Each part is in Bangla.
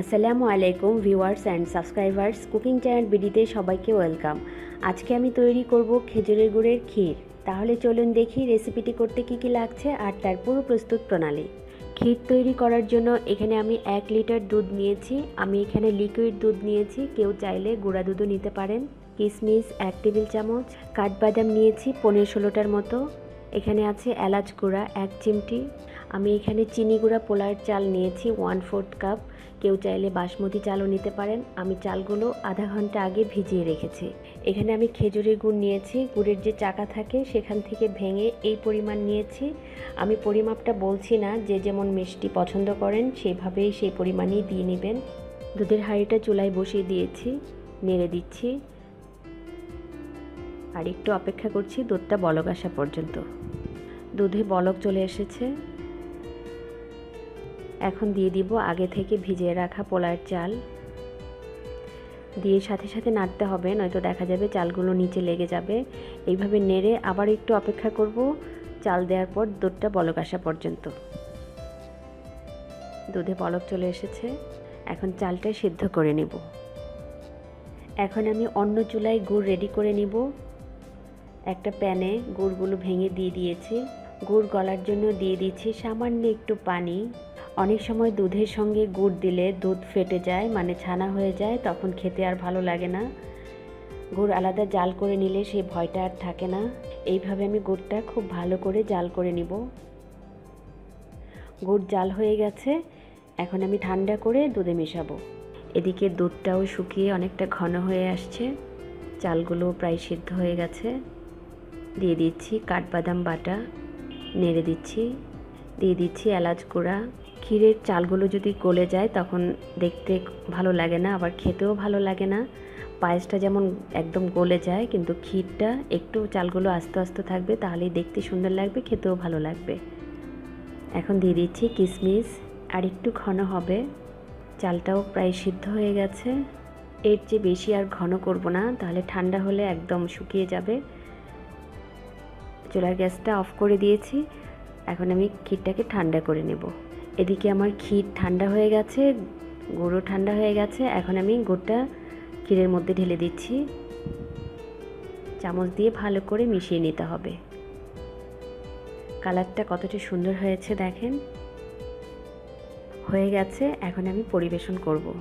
আসসালামু আলাইকুম viewers and subscribers, cooking channel বিডিতে সবাইকে ওয়েলকাম। আজকে আমি তৈরি করব খেজুরের গুড়ের ক্ষীর। তাহলে চলুন দেখি রেসিপিটি করতে কি কি লাগছে আর তার পুরো প্রস্তুত প্রণালী। ক্ষীর তৈরি করার জন্য এখানে আমি এক লিটার দুধ নিয়েছি। আমি এখানে লিকুইড দুধ নিয়েছি। কেউ চাইলে গুঁড়া দুধও নিতে পারেন। কিশমিশ এক টেবিল চামচ। কাঠবাদাম নিয়েছি পনেরো ষোলোটার মতো। এখানে আছে এলাচ গুঁড়া, এক চিমটি। আমি এখানে চিনি গুঁড়া পোলার চাল নিয়েছি ওয়ান ফোর্থ কাপ কেউ চাইলে বাসমতি চালও নিতে পারেন। আমি চালগুলো আধা ঘণ্টা আগে ভিজিয়ে রেখেছি। এখানে আমি খেজুরের গুড় নিয়েছি। গুড়ের যে চাকা থাকে, সেখান থেকে ভেঙে এই পরিমাণ নিয়েছি। আমি পরিমাপটা বলছি না, যে যেমন মিষ্টি পছন্দ করেন, সেভাবেই সেই পরিমাণেই দিয়ে নেবেন। দুধের হাঁড়িটা চুলায় বসিয়ে দিয়েছি, নেড়ে দিচ্ছি। আর একটু অপেক্ষা করছি দুধটা বলক আসা পর্যন্ত। দুধে বলক চলে এসেছে। এখন দিয়ে দিব আগে থেকে ভিজিয়ে রাখা পোলার চাল। দিয়ে সাথে সাথে নাড়তে হবে, নয়তো দেখা যাবে চালগুলো নিচে লেগে যাবে। এইভাবে নেড়ে আবার একটু অপেক্ষা করব, চাল দেওয়ার পর দুধটা বলক আসা পর্যন্ত। দুধে বলক চলে এসেছে। এখন চালটা সিদ্ধ করে নেব। এখন আমি অন্য চুলায় গুড় রেডি করে নিব। একটা প্যানে গুড়গুলো ভেঙে দিয়ে দিয়েছি। গুড় গলার জন্য দিয়ে দিচ্ছি সামান্য একটু পানি। অনেক সময় দুধের সঙ্গে গুড় দিলে দুধ ফেটে যায় মানে ছানা হয়ে যায়, তখন খেতে আর ভালো লাগে না। গুড় আলাদা জাল করে নিলে সেই ভয়টা আর থাকে না। এইভাবে আমি গুড়টা খুব ভালো করে জাল করে নিব। গুড় জাল হয়ে গেছে, এখন আমি ঠান্ডা করে দুধে মেশাবো। এদিকে দুধটাও শুকিয়ে অনেকটা ঘন হয়ে আসছে। চালগুলো প্রায় সিদ্ধ হয়ে গেছে। দিয়ে দিচ্ছি কাঠবাদাম বাটা, নেড়ে দিচ্ছি, দিয়ে দিচ্ছি এলাচ গুঁড়া। ক্ষীরের চালগুলো যদি গলে যায় তখন দেখতে ভালো লাগে না, আবার খেতেও ভালো লাগে না। পায়েসটা যেমন একদম গলে যায়, কিন্তু ক্ষীরটা একটু চালগুলো আস্তে আস্তে থাকবে, তাহলেই দেখতে সুন্দর লাগবে, খেতেও ভালো লাগবে। এখন দিয়ে দিচ্ছি কিশমিশ আর একটু ঘন হবে। চালটাও প্রায় সিদ্ধ হয়ে গেছে। এর চেয়ে বেশি আর ঘন করব না, তাহলে ঠান্ডা হলে একদম শুকিয়ে যাবে। চুলার গ্যাসটা অফ করে দিয়েছি। এখন আমি ক্ষীরটাকে ঠান্ডা করে নেব। এদিকে আমার ক্ষীর ঠান্ডা হয়ে গেছে, গুঁড়ো ঠান্ডা হয়ে গেছে। এখন আমি গুড়টা ক্ষীরের মধ্যে ঢেলে দিচ্ছি। চামচ দিয়ে ভালো করে মিশিয়ে নিতে হবে। কালারটা কতটা সুন্দর হয়েছে দেখেন। হয়ে গেছে, এখন আমি পরিবেশন করব।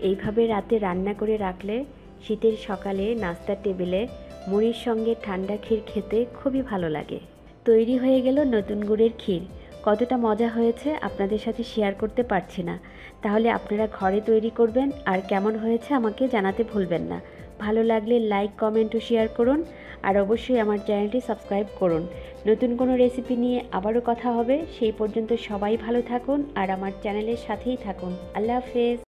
এইভাবে রাতে রান্না করে রাখলে শীতের সকালে নাস্তার টেবিলে মুড়ির সঙ্গে ঠান্ডা ক্ষীর খেতে খুবই ভালো লাগে। তৈরি হয়ে গেল নতুন গুড়ের ক্ষীর। কতটা মজা হয়েছে আপনাদের সাথে শেয়ার করতে পারছি না। তাহলে আপনারা ঘরে তৈরি করবেন আর কেমন হয়েছে আমাকে জানাতে ভুলবেন না। ভালো লাগলে লাইক, কমেন্ট ও শেয়ার করুন। আর অবশ্যই আমার চ্যানেলটি সাবস্ক্রাইব করুন। নতুন কোনো রেসিপি নিয়ে আবারও কথা হবে। সেই পর্যন্ত সবাই ভালো থাকুন আর আমার চ্যানেলের সাথেই থাকুন। আল্লাহ হাফেজ।